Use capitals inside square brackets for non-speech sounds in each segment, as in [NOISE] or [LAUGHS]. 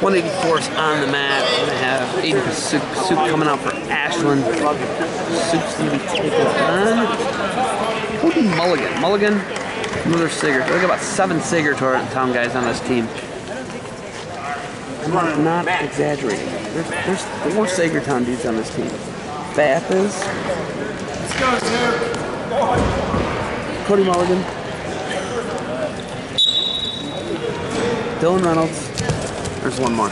184 is on the mat. We're going to have Aidan Soup, Soup coming out for Ashland. Soup's going to be taking on Cody Mulligan. Mulligan, another Sager. Look about seven Saegertown guys on this team. I'm not, not exaggerating. There's, there's four Saegertown dudes on this team. Bath is. Let's go, Cody Mulligan. Dylan Reynolds. There's one more.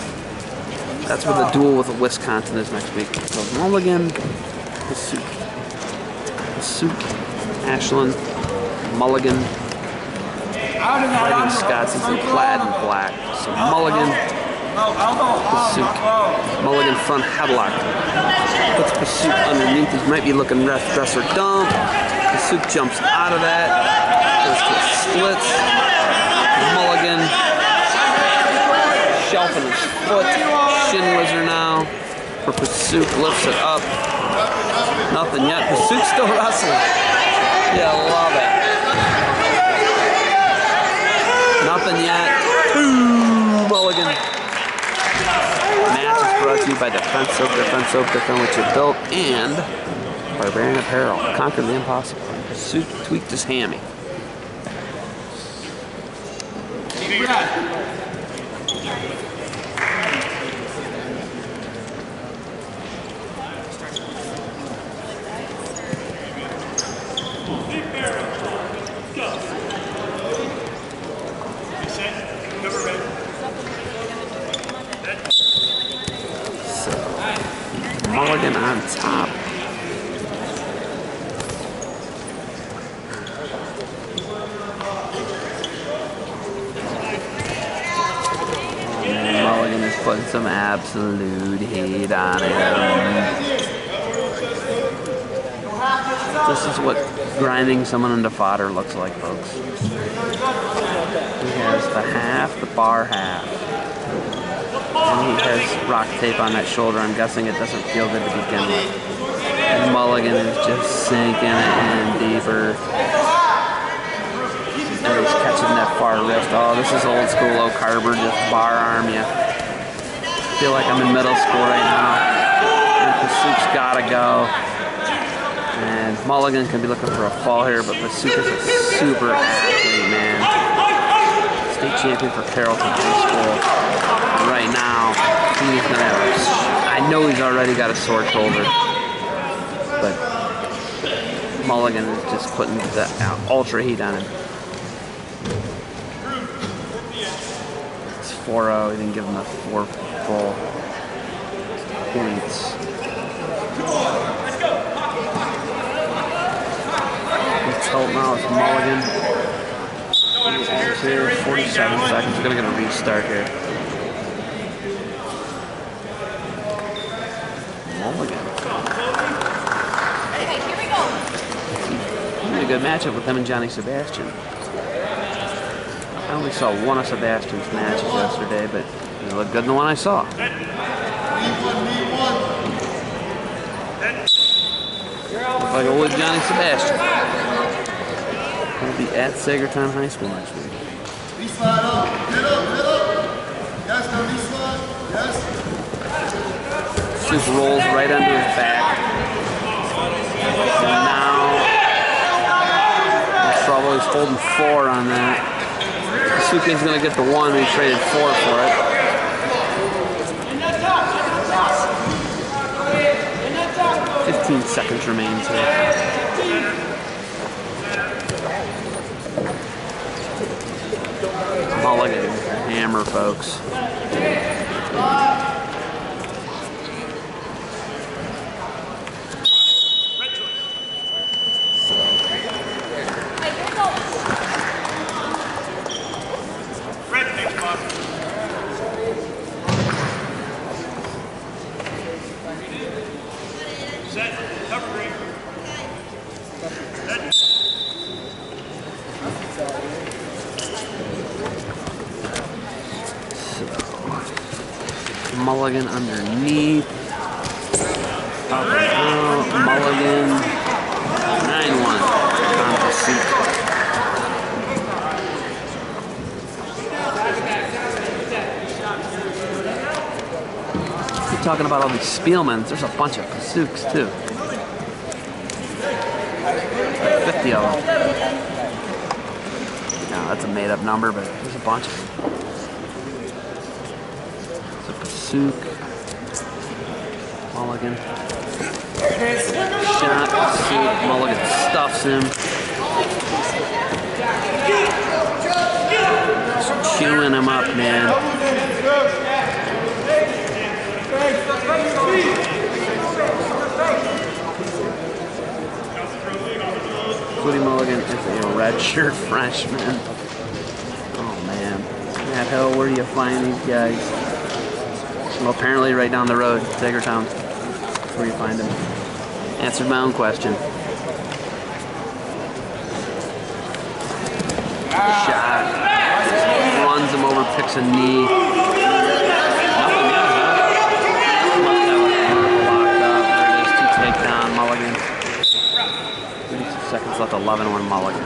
That's where the duel with the Wisconsin is next week. So Mulligan, Pasiuk, Pasiuk, Ashland, Mulligan, Fighting Scots in plaid and black. So Mulligan, Pasiuk, Mulligan front headlock. Puts Pasiuk underneath. He might be looking ref dresser dump. Pasiuk jumps out of that. Goes to splits. Shelfing his foot. Shin Wizard now. For Pasiuk lifts it up. Nothing yet. Pasiuk still [LAUGHS] wrestling. Yeah, love it. Nothing yet. Ooh, Mulligan. Match is brought to you by Defense Soap, Defense Soap, Defend What You Built, and Barbarian Apparel. Conquer the impossible. Pasiuk tweaked his hammy. Mulligan on top. Mulligan is putting some absolute heat on him. This is what grinding someone into fodder looks like, folks. He has the half, the bar half. And he has rock tape on that shoulder. I'm guessing it doesn't feel good to begin with. And Mulligan is just sinking it in deeper. And he's catching that far wrist. Oh, this is old school low carver, just bar arm you feel like I'm in middle school right now. And Pasiuk's gotta go. And Mulligan can be looking for a fall here, but Pasiuk is a super athlete, man. State champion for Carrollton High School. Right now, he's gonna have a, I know he's already got a sore shoulder, but Mulligan is just putting the ultra heat on him. It's 4-0, he didn't give him a 4 football points. Let's help now with Mulligan. Here, 47 seconds. We're going to get a restart here. Mulligan. Okay, here we go. Really good matchup with him and Johnny Sebastian. I only saw one of Sebastian's matches yesterday, but he looked good in the one I saw. Looked like old Johnny Sebastian. He'll be at Saegertown High School next week. up. Get up, get up. Just rolls right under his back. And now, trouble. He's holding four on that. Suki's gonna get the one. We traded four for it. Fifteen seconds remains here. Mulligan, hammer, folks. Mulligan underneath. Mulligan. 9-1. On the seat. We're talking about all these Spielmans. There's a bunch of Pasiuks too. Like 50 of them. No, that's a made up number, but there's a bunch of them. Pasiuk. Mulligan. Shot, Pasiuk, Mulligan stuffs him. Chewing him up, man. Woody Mulligan is a redshirt [LAUGHS] freshman. Oh man. Matt Hill, where do you find these guys? Well, apparently right down the road, Saegertown, that's where you find him. Answered my own question. Shot. Runs him over, picks a knee. seconds left, 11-1 Mulligan.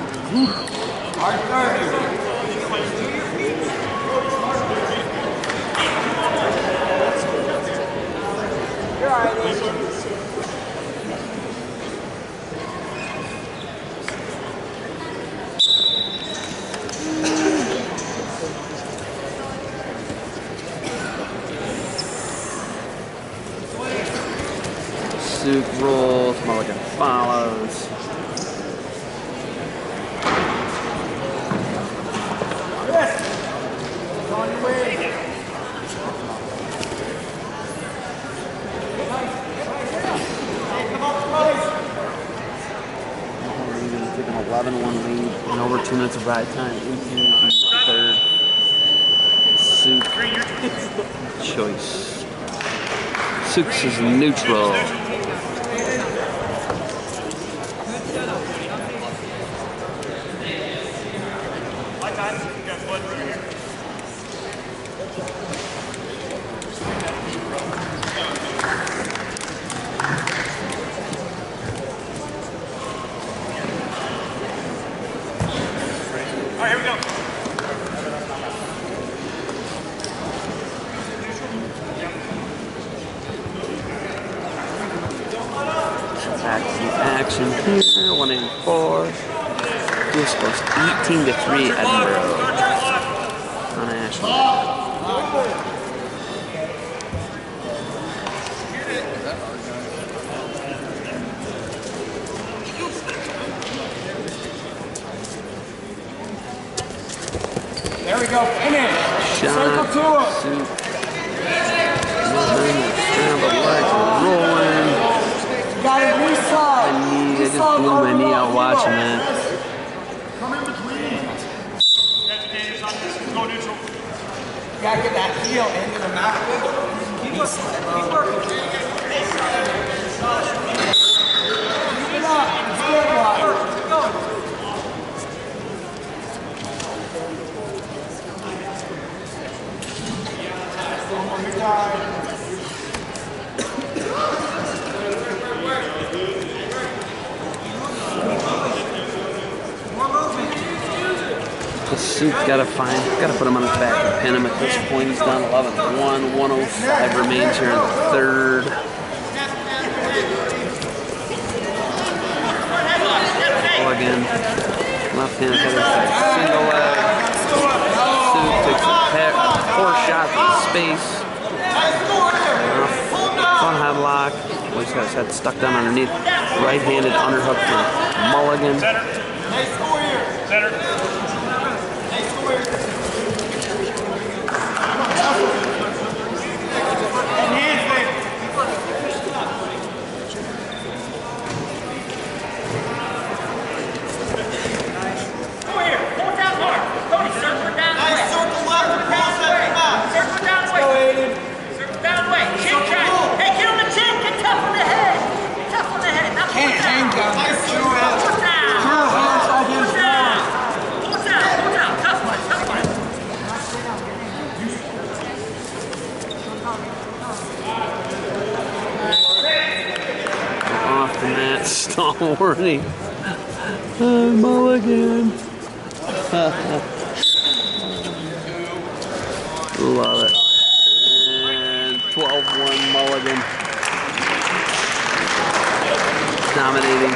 Choice. Suk's is neutral. My time. You got blood through here. All right, here we go. Action, here, 184. Dual scores 18 to 3 Edinboro. On Ashland. There we go. Finish. Circle to him. Blew my knee out watching neutral. You gotta get that heel into the mouth. Keep working. Keep it up. It's good, Wyatt. One more time. Suit gotta find, gotta put him on his back and pin him at this point. He's down 11 1. 105 remains here in the third. Mulligan. Left hand header side single leg. Suit takes a pair, four shots in space. Front headlock. He's got his head stuck down underneath. Right handed underhook from Mulligan. Center. Center. Go here. Pull down hard. Tony, circle down the way. Circle down the way. Circle down the way. Circle down the way. Chin check. Hey, get on the chin. Get tough on the head. Get tough on the head. Now pull Can't hang down. down. Nice Pull down. Pull down. Pull down. Pull down. Pull down. Tough one. Tough one. Mat, stalwarty. Uh, Mulligan. Love it. And 12-1 Mulligan. Dominating.